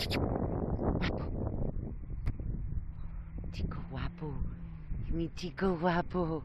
Tico guapo. Mi tico guapo.